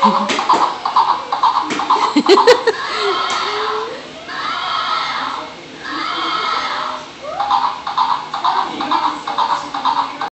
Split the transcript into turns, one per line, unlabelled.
Ha
ha ha.